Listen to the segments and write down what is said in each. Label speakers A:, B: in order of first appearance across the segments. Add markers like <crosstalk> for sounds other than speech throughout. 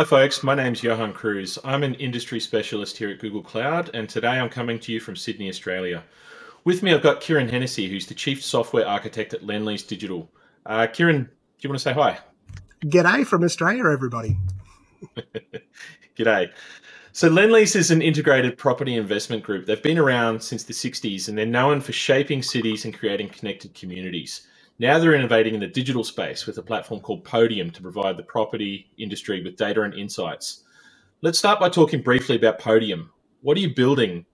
A: Hi, folks. My name's Johann Kruse. I'm an industry specialist here at Google Cloud, and today I'm coming to you from Sydney, Australia. With me, I've got Ciaran Hennessy, who's the Chief Software Architect at Lendlease Digital. Uh, Ciaran, do you want to say hi?
B: G'day from Australia, everybody. <laughs>
A: G'day. So, Lendlease is an integrated property investment group. They've been around since the 60s and they're known for shaping cities and creating connected communities. Now they're innovating in the digital space with a platform called Podium to provide the property industry with data and insights. Let's start by talking briefly about Podium. What are you building,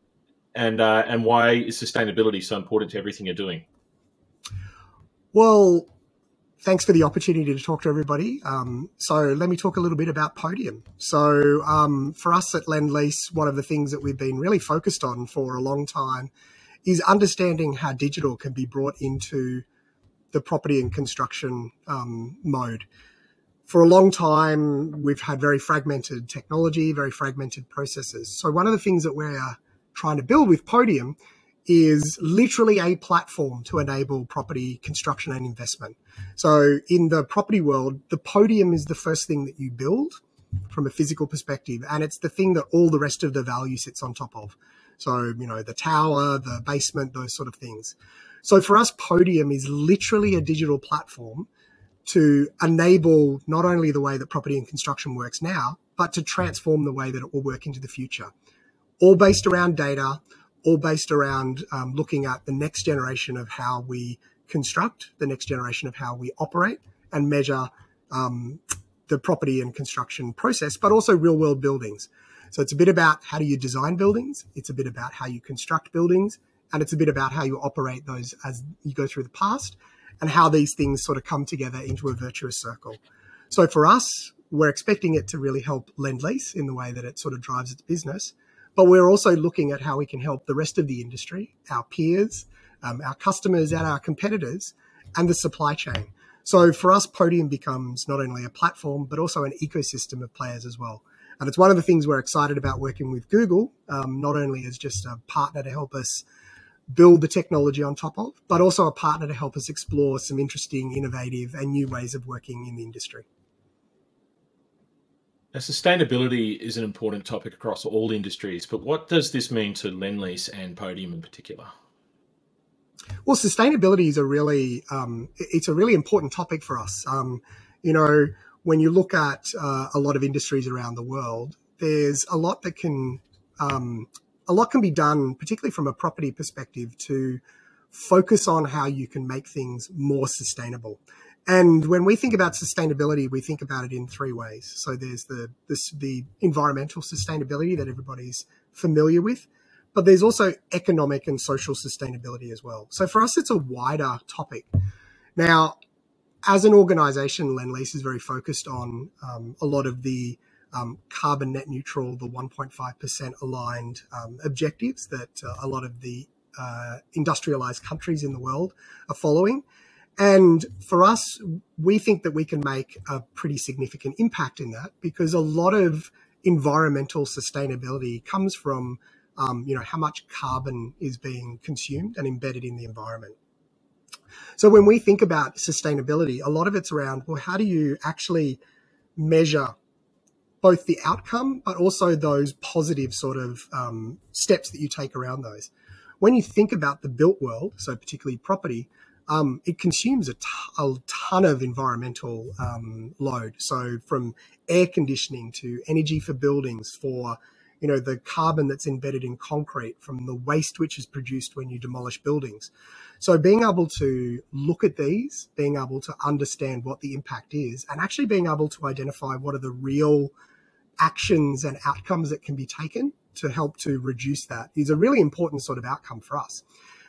A: and uh, and why is sustainability so important to everything you're doing?
B: Well, thanks for the opportunity to talk to everybody. Um, so let me talk a little bit about Podium. So um, for us at Lendlease, one of the things that we've been really focused on for a long time is understanding how digital can be brought into the property and construction um, mode. For a long time, we've had very fragmented technology, very fragmented processes. So one of the things that we're trying to build with Podium is literally a platform to enable property construction and investment. So in the property world, the podium is the first thing that you build from a physical perspective, and it's the thing that all the rest of the value sits on top of. So, you know, the tower, the basement, those sort of things. So for us, Podium is literally a digital platform to enable not only the way that property and construction works now, but to transform the way that it will work into the future. All based around data, all based around um, looking at the next generation of how we construct, the next generation of how we operate and measure um, the property and construction process, but also real world buildings. So it's a bit about how do you design buildings, it's a bit about how you construct buildings, and it's a bit about how you operate those as you go through the past and how these things sort of come together into a virtuous circle. So for us, we're expecting it to really help Lendlease in the way that it sort of drives its business. But we're also looking at how we can help the rest of the industry, our peers, um, our customers, and our competitors, and the supply chain. So for us, Podium becomes not only a platform, but also an ecosystem of players as well. And it's one of the things we're excited about working with Google, um, not only as just a partner to help us build the technology on top of, but also a partner to help us explore some interesting, innovative, and new ways of working in the industry.
A: Now, sustainability is an important topic across all industries, but what does this mean to Lendlease and Podium in particular?
B: Well, sustainability is a really um, it's a really important topic for us. Um, you know, when you look at uh, a lot of industries around the world, there's a lot that can um, a lot can be done, particularly from a property perspective, to focus on how you can make things more sustainable. And when we think about sustainability, we think about it in three ways. So there's the the environmental sustainability that everybody's familiar with, but there's also economic and social sustainability as well. So for us, it's a wider topic. Now, as an organization, Lendlease is very focused on um, a lot of the um, carbon net neutral, the 1.5% aligned um, objectives that uh, a lot of the uh, industrialized countries in the world are following. And for us, we think that we can make a pretty significant impact in that because a lot of environmental sustainability comes from, um, you know, how much carbon is being consumed and embedded in the environment. So when we think about sustainability, a lot of it's around, well, how do you actually measure both the outcome, but also those positive sort of um, steps that you take around those. When you think about the built world, so particularly property, um, it consumes a, ton of environmental um, load. So from air conditioning to energy for buildings, for you know the carbon that's embedded in concrete, from the waste which is produced when you demolish buildings. So being able to look at these, being able to understand what the impact is, and actually being able to identify what are the real actions and outcomes that can be taken to help to reduce that is a really important sort of outcome for us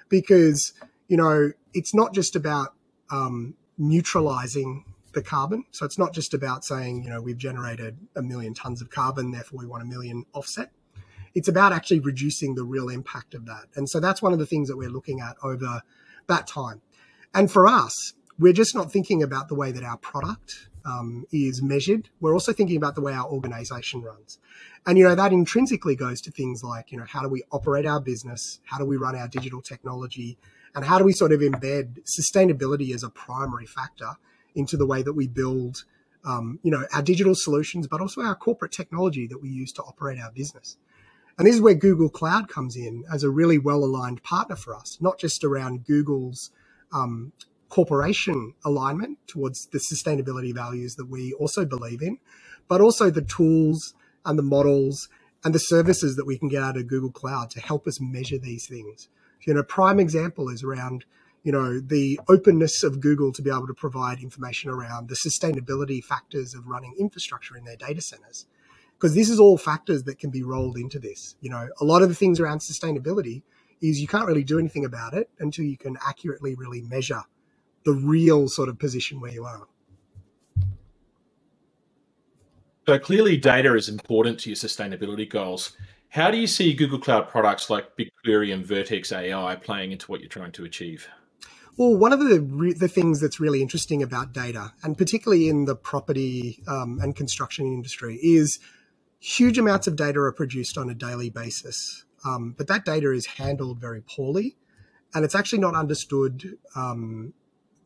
B: because you know it's not just about um, neutralizing the carbon so it's not just about saying you know we've generated a million tons of carbon therefore we want a million offset it's about actually reducing the real impact of that and so that's one of the things that we're looking at over that time and for us we're just not thinking about the way that our product um, is measured. We're also thinking about the way our organization runs. And, you know, that intrinsically goes to things like, you know, how do we operate our business? How do we run our digital technology? And how do we sort of embed sustainability as a primary factor into the way that we build um, you know, our digital solutions, but also our corporate technology that we use to operate our business. And this is where Google Cloud comes in as a really well aligned partner for us, not just around Google's um, corporation alignment towards the sustainability values that we also believe in, but also the tools and the models and the services that we can get out of Google Cloud to help us measure these things. You know, a prime example is around, you know, the openness of Google to be able to provide information around the sustainability factors of running infrastructure in their data centers. Because this is all factors that can be rolled into this. You know, a lot of the things around sustainability is you can't really do anything about it until you can accurately really measure the real sort of position where you are.
A: So clearly, data is important to your sustainability goals. How do you see Google Cloud products like BigQuery and Vertex AI playing into what you're trying to achieve?
B: Well, one of the the things that's really interesting about data, and particularly in the property um, and construction industry, is huge amounts of data are produced on a daily basis, um, but that data is handled very poorly, and it's actually not understood um,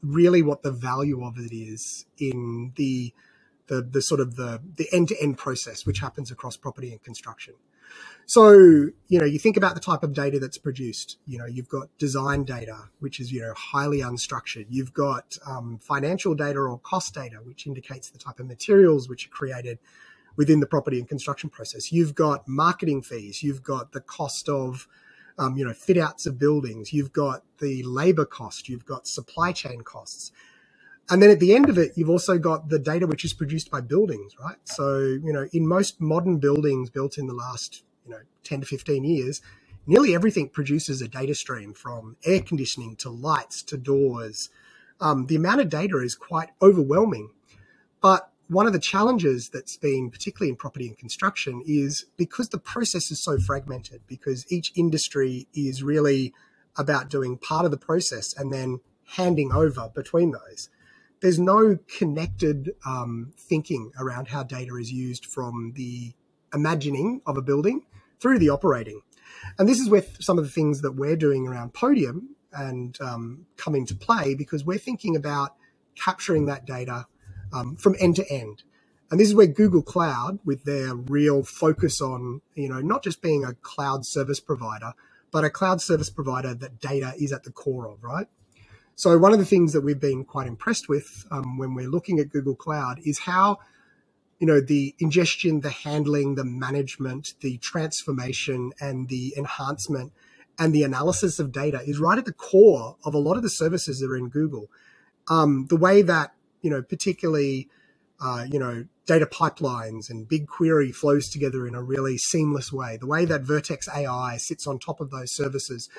B: really what the value of it is in the the, the sort of the, the end-to-end process which happens across property and construction. So, you know, you think about the type of data that's produced. You know, you've got design data, which is, you know, highly unstructured. You've got um, financial data or cost data, which indicates the type of materials which are created within the property and construction process. You've got marketing fees. You've got the cost of, um, you know, fit outs of buildings. You've got the labor cost. You've got supply chain costs. And then at the end of it, you've also got the data which is produced by buildings, right? So, you know, in most modern buildings built in the last, you know, 10 to 15 years, nearly everything produces a data stream from air conditioning to lights to doors. Um, the amount of data is quite overwhelming. But one of the challenges that's been, particularly in property and construction, is because the process is so fragmented, because each industry is really about doing part of the process and then handing over between those there's no connected um, thinking around how data is used from the imagining of a building through the operating. And this is where some of the things that we're doing around Podium and um, come into play because we're thinking about capturing that data um, from end to end. And this is where Google Cloud, with their real focus on, you know, not just being a cloud service provider, but a cloud service provider that data is at the core of, right? So one of the things that we've been quite impressed with um, when we're looking at Google Cloud is how, you know, the ingestion, the handling, the management, the transformation, and the enhancement and the analysis of data is right at the core of a lot of the services that are in Google. Um, the way that you know, particularly, uh, you know, data pipelines and BigQuery flows together in a really seamless way. The way that Vertex AI sits on top of those services,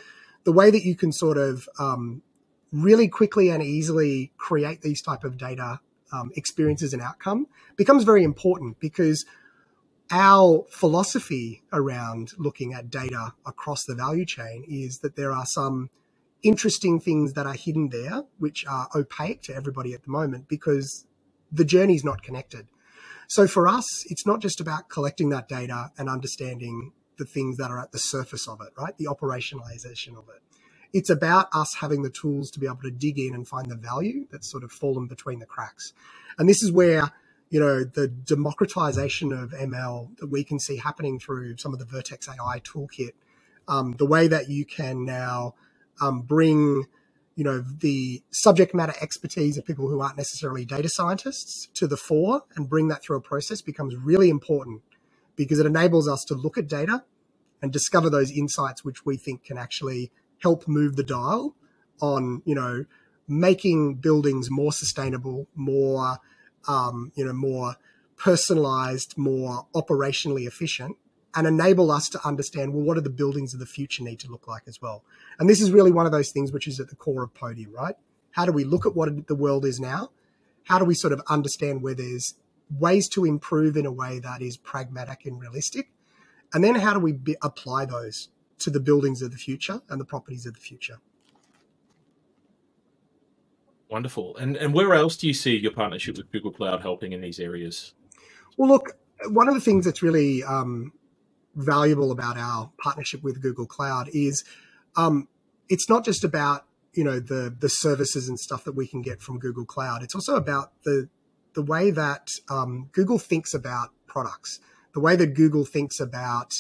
B: the way that you can sort of um, really quickly and easily create these type of data um, experiences and outcome becomes very important because our philosophy around looking at data across the value chain is that there are some interesting things that are hidden there which are opaque to everybody at the moment because the journey is not connected. So for us it's not just about collecting that data and understanding the things that are at the surface of it right? The operationalization of it it's about us having the tools to be able to dig in and find the value that's sort of fallen between the cracks. And this is where, you know, the democratization of ML that we can see happening through some of the Vertex AI toolkit, um, the way that you can now um, bring, you know, the subject matter expertise of people who aren't necessarily data scientists to the fore and bring that through a process becomes really important because it enables us to look at data and discover those insights which we think can actually help move the dial on, you know, making buildings more sustainable, more, um, you know, more personalized, more operationally efficient, and enable us to understand, well, what do the buildings of the future need to look like as well? And this is really one of those things which is at the core of Podium, right? How do we look at what the world is now? How do we sort of understand where there's ways to improve in a way that is pragmatic and realistic? And then how do we be, apply those to the buildings of the future and the properties of the future.
A: Wonderful. And and where else do you see your partnership with Google Cloud helping in these areas?
B: Well, look, one of the things that's really um, valuable about our partnership with Google Cloud is um, it's not just about you know the the services and stuff that we can get from Google Cloud. It's also about the the way that um, Google thinks about products, the way that Google thinks about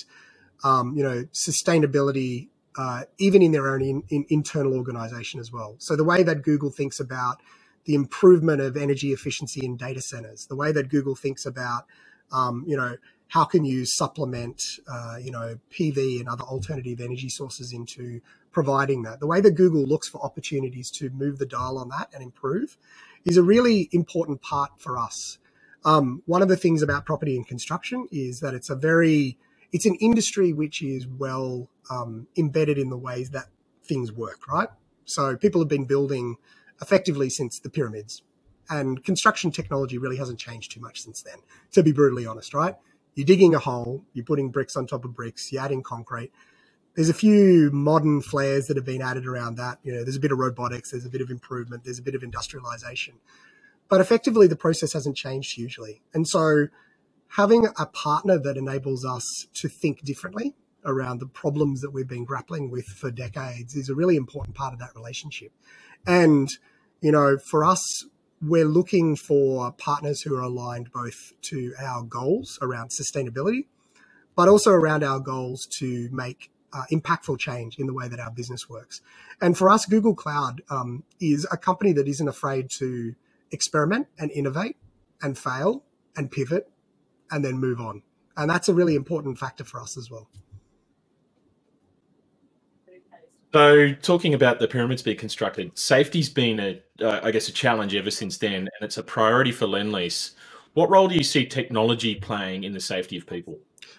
B: um, you know sustainability, uh, even in their own in, in internal organization as well. So the way that Google thinks about the improvement of energy efficiency in data centers, the way that Google thinks about um, you know how can you supplement uh, you know PV and other alternative energy sources into providing that. The way that Google looks for opportunities to move the dial on that and improve is a really important part for us. Um, one of the things about property and construction is that it's a very it's an industry which is well um, embedded in the ways that things work, right? So people have been building effectively since the pyramids, and construction technology really hasn't changed too much since then. To be brutally honest, right? You're digging a hole, you're putting bricks on top of bricks, you're adding concrete. There's a few modern flares that have been added around that. You know, there's a bit of robotics, there's a bit of improvement, there's a bit of industrialization. But effectively, the process hasn't changed hugely. And so having a partner that enables us to think differently around the problems that we've been grappling with for decades is a really important part of that relationship. And, you know, for us, we're looking for partners who are aligned both to our goals around sustainability, but also around our goals to make uh, impactful change in the way that our business works. And for us, Google Cloud um, is a company that isn't afraid to experiment and innovate and fail and pivot and then move on. And that's a really important factor for us as well.
A: So, talking about the pyramids being constructed, safety's been a, uh, I guess, a challenge ever since then, and it's a priority for Lendlease. What role do you see technology playing in the safety of people?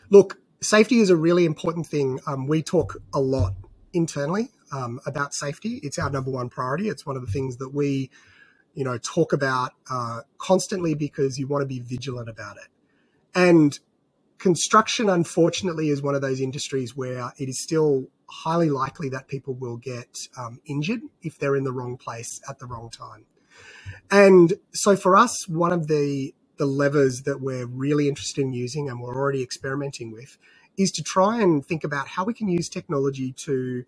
B: Look, safety is a really important thing. Um, we talk a lot internally um, about safety. It's our number one priority. It's one of the things that we, you know, talk about uh, constantly because you want to be vigilant about it. And construction, unfortunately, is one of those industries where it is still highly likely that people will get um, injured if they're in the wrong place at the wrong time. And so for us, one of the the levers that we're really interested in using and we're already experimenting with is to try and think about how we can use technology to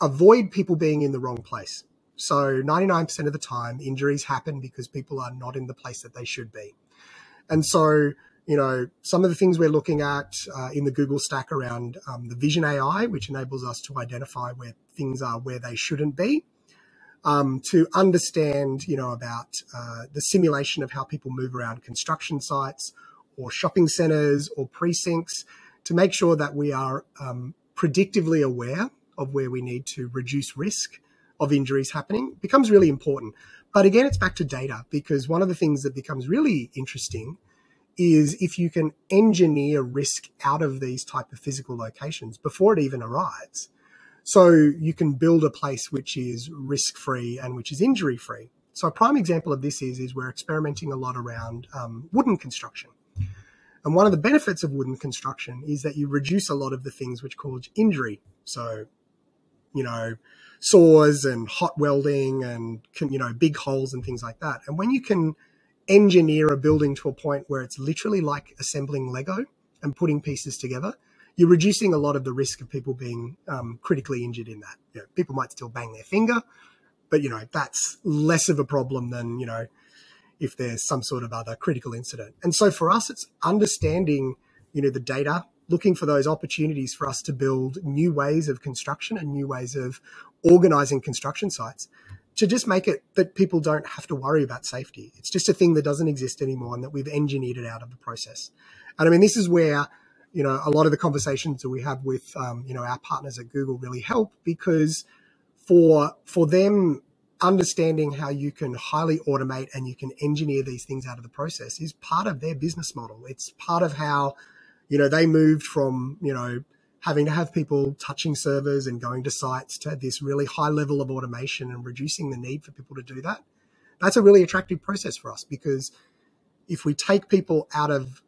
B: avoid people being in the wrong place. So 99% of the time, injuries happen because people are not in the place that they should be. And so you know, some of the things we're looking at uh, in the Google stack around um, the Vision AI, which enables us to identify where things are where they shouldn't be, um, to understand, you know, about uh, the simulation of how people move around construction sites or shopping centers or precincts to make sure that we are um, predictively aware of where we need to reduce risk of injuries happening becomes really important. But again, it's back to data because one of the things that becomes really interesting is if you can engineer risk out of these type of physical locations before it even arrives. So you can build a place which is risk free and which is injury free. So a prime example of this is, is we're experimenting a lot around um, wooden construction. And one of the benefits of wooden construction is that you reduce a lot of the things which cause injury. So, you know, saws and hot welding and, you know, big holes and things like that. And when you can engineer a building to a point where it's literally like assembling Lego and putting pieces together, you're reducing a lot of the risk of people being um, critically injured in that. You know, people might still bang their finger, but you know that's less of a problem than you know if there's some sort of other critical incident. And so for us, it's understanding you know the data, looking for those opportunities for us to build new ways of construction and new ways of organizing construction sites to just make it that people don't have to worry about safety. It's just a thing that doesn't exist anymore and that we've engineered it out of the process. And I mean, this is where, you know, a lot of the conversations that we have with, um, you know, our partners at Google really help because for, for them, understanding how you can highly automate and you can engineer these things out of the process is part of their business model. It's part of how, you know, they moved from, you know, having to have people touching servers and going to sites to this really high level of automation and reducing the need for people to do that. That's a really attractive process for us because if we take people out of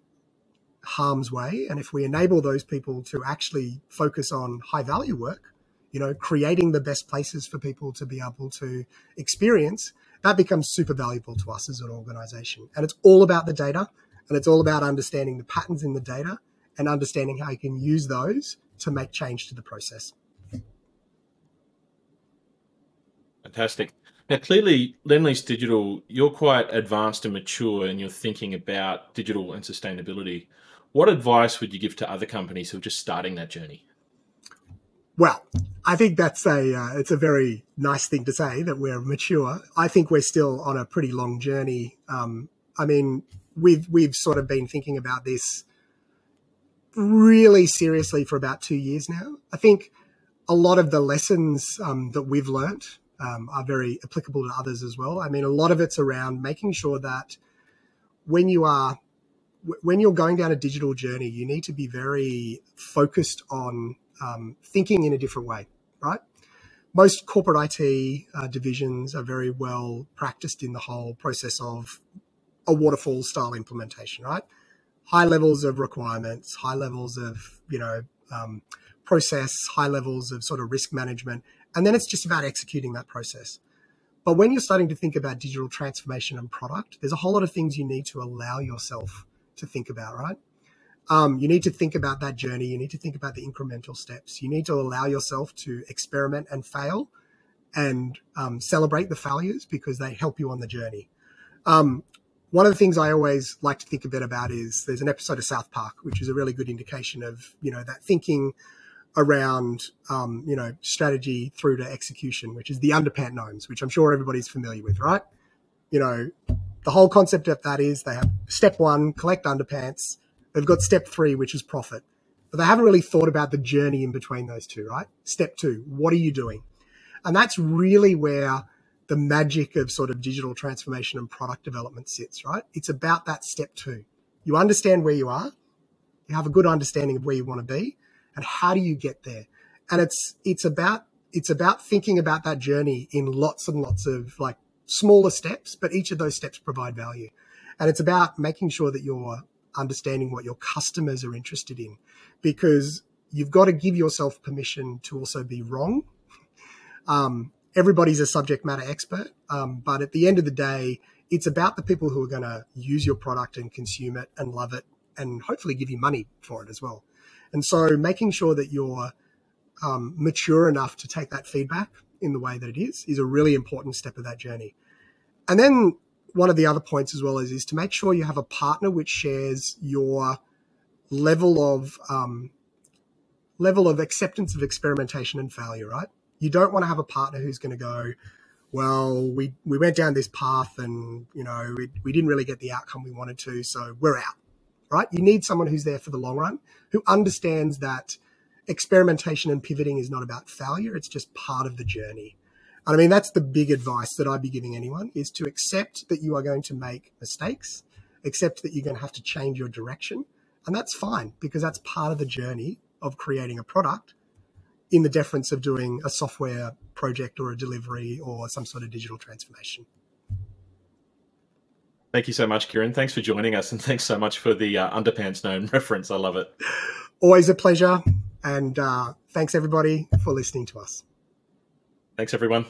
B: harm's way and if we enable those people to actually focus on high value work, you know, creating the best places for people to be able to experience, that becomes super valuable to us as an organization. And it's all about the data and it's all about understanding the patterns in the data and understanding how you can use those to make change to the process.
A: Fantastic. Now, clearly, Lendlease Digital, you're quite advanced and mature in your thinking about digital and sustainability. What advice would you give to other companies who are just starting that journey?
B: Well, I think that's a uh, it's a very nice thing to say that we're mature. I think we're still on a pretty long journey. Um, I mean, we've we've sort of been thinking about this really seriously for about two years now. I think a lot of the lessons um, that we've learnt um, are very applicable to others as well. I mean, a lot of it's around making sure that when you are when you're going down a digital journey, you need to be very focused on um, thinking in a different way, right? Most corporate IT uh, divisions are very well practiced in the whole process of a waterfall style implementation, right? High levels of requirements, high levels of, you know, um, process, high levels of sort of risk management. And then it's just about executing that process. But when you're starting to think about digital transformation and product, there's a whole lot of things you need to allow yourself to think about, right? Um, you need to think about that journey. You need to think about the incremental steps. You need to allow yourself to experiment and fail and um, celebrate the failures because they help you on the journey. Um, one of the things I always like to think a bit about is there's an episode of South Park, which is a really good indication of, you know, that thinking around, um, you know, strategy through to execution, which is the underpant gnomes, which I'm sure everybody's familiar with, right? You know, the whole concept of that is they have step one, collect underpants. They've got step three, which is profit. But they haven't really thought about the journey in between those two, right? Step two, what are you doing? And that's really where the magic of sort of digital transformation and product development sits, right? It's about that step two. You understand where you are. You have a good understanding of where you want to be and how do you get there? And it's, it's about, it's about thinking about that journey in lots and lots of like smaller steps, but each of those steps provide value. And it's about making sure that you're understanding what your customers are interested in because you've got to give yourself permission to also be wrong. Um, everybody's a subject matter expert, um, but at the end of the day, it's about the people who are going to use your product and consume it and love it and hopefully give you money for it as well. And so making sure that you're um, mature enough to take that feedback in the way that it is is a really important step of that journey. And then one of the other points as well is, is to make sure you have a partner which shares your level of um, level of acceptance of experimentation and failure, right? You don't want to have a partner who's going to go, well, we, we went down this path and, you know, we, we didn't really get the outcome we wanted to, so we're out, right? You need someone who's there for the long run, who understands that experimentation and pivoting is not about failure. It's just part of the journey. And I mean, that's the big advice that I'd be giving anyone is to accept that you are going to make mistakes, accept that you're going to have to change your direction. And that's fine because that's part of the journey of creating a product in the deference of doing a software project or a delivery or some sort of digital transformation.
A: Thank you so much, Ciaran. Thanks for joining us, and thanks so much for the uh, underpants gnome <laughs> reference. I love it.
B: Always a pleasure, and uh, thanks everybody for listening to us.
A: Thanks, everyone.